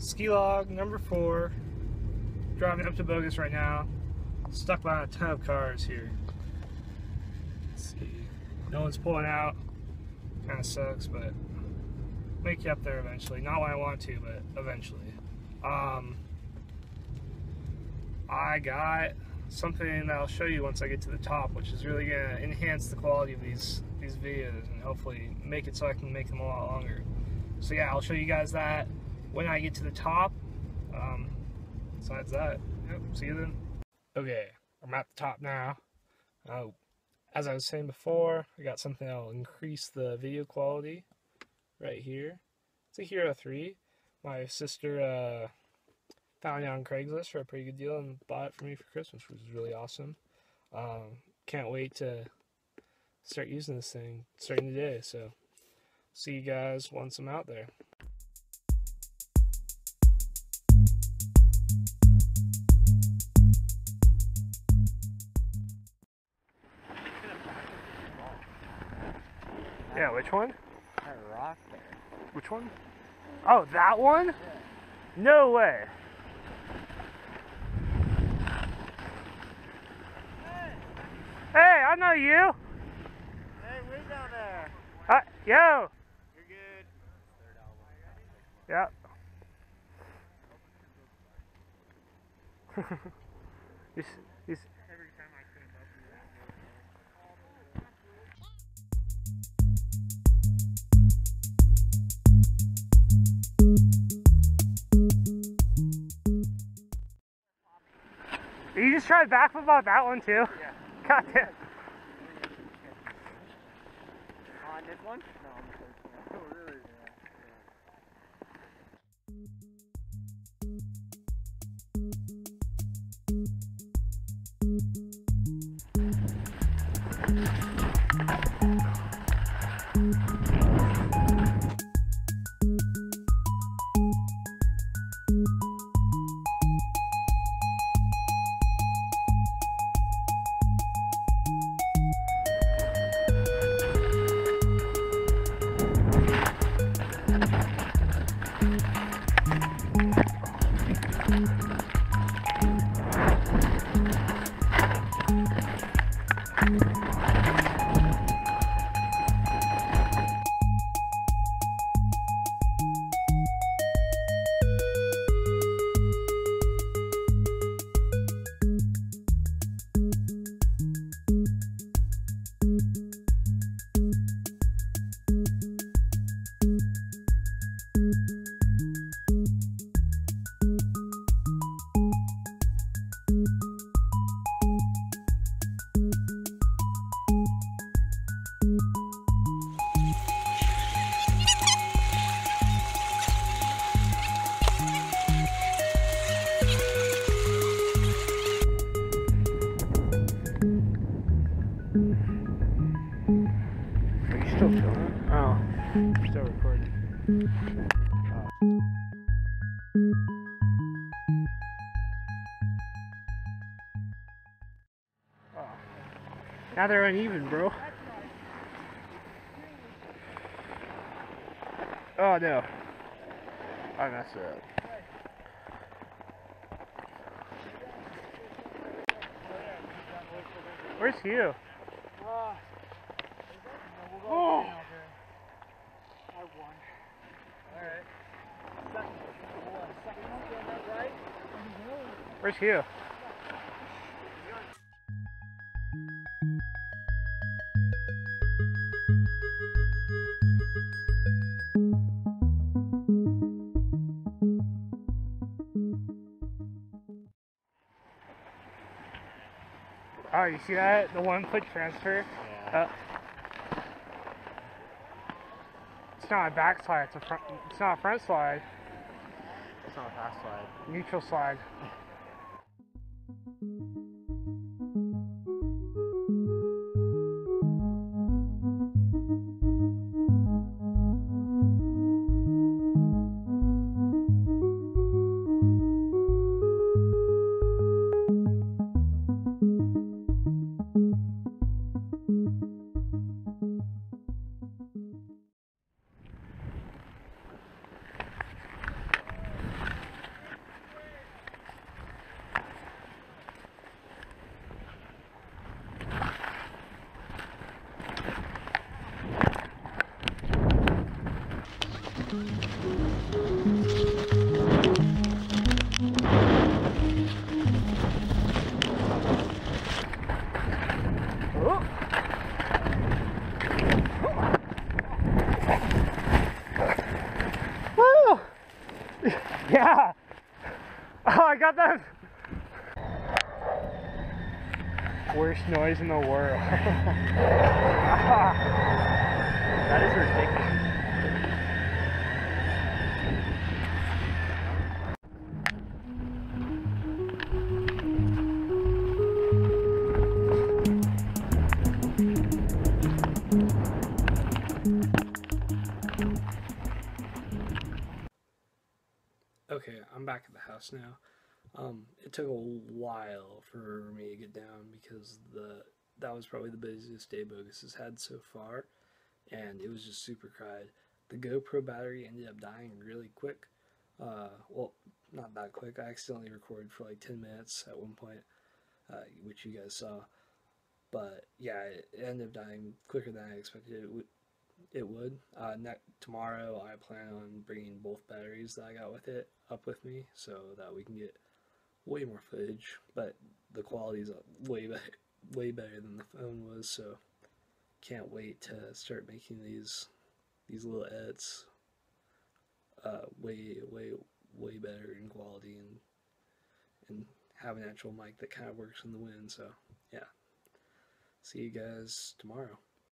ski log number four. Driving up to Bogus right now. Stuck behind a ton of cars here. Let's see. No one's pulling out. Kind of sucks, but make you up there eventually. Not when I want to, but eventually. Um, I got something that I'll show you once I get to the top, which is really gonna enhance the quality of these these videos and hopefully make it so I can make them a lot longer. So yeah, I'll show you guys that when I get to the top. Um, besides that, yep, see you then. Okay, I'm at the top now. Uh, as I was saying before, I got something that'll increase the video quality right here. It's a Hero 3. My sister uh, found it on Craigslist for a pretty good deal and bought it for me for Christmas, which is really awesome. Um, can't wait to start using this thing starting today. So, see you guys once I'm out there. Yeah, which one? That rock there. Which one? Oh, that one? Yeah. No way. Hey, I know you. Hey, way down there. Uh, yo. You're good. Yep. he's, he's, just tried backflip on that one too? Yeah. God damn. On this one? No, recording. Oh. Now they're uneven, bro. Oh no. I messed it up. Where's Hugh? Uh, we'll Oh. go down there. I won. Alright. Second. One. Second one on that right. Where's Hugh? Oh, you see that? The one foot transfer? Yeah. Uh, it's not a backslide, it's a front it's not a front slide, it's not a fast slide. neutral slide. Got that. Worst noise in the world. That is ridiculous. Okay, I'm back at the house now. Um, it took a while for me to get down because the that was probably the busiest day Bogus has had so far, and it was just super cried. The GoPro battery ended up dying really quick. Uh, well, not that quick. I accidentally recorded for like 10 minutes at one point, uh, which you guys saw. But yeah, it ended up dying quicker than I expected it would. It would. Uh, ne- tomorrow, I plan on bringing both batteries that I got with it up with me so that we can get way more footage. But the quality's way better, way better than the phone was. So can't wait to start making these these little edits uh, way way way better in quality and and have an actual mic that kind of works in the wind. So yeah, see you guys tomorrow.